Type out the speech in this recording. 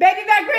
Baby back